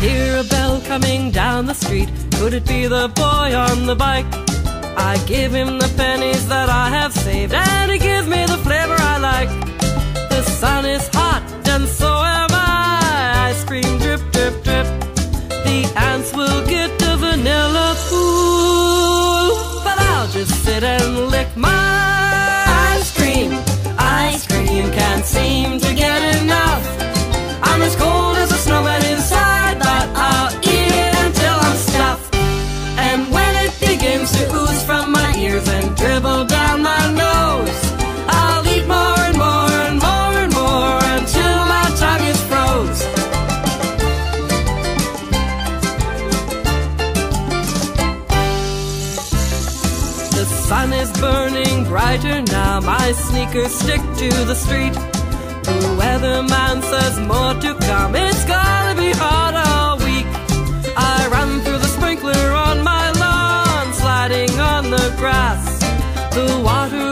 hear a bell coming down the street. Could it be the boy on the bike? I give him the pennies that I have saved, and he gives me the flavor I like. The sun is hot, and so am I. Ice cream drip, drip, drip. The ants will get the vanilla pool, but I'll just sit and lick my The sun is burning brighter now. My sneakers stick to the street. The weatherman says more to come. It's gonna be hot all week. I run through the sprinkler on my lawn, sliding on the grass. The water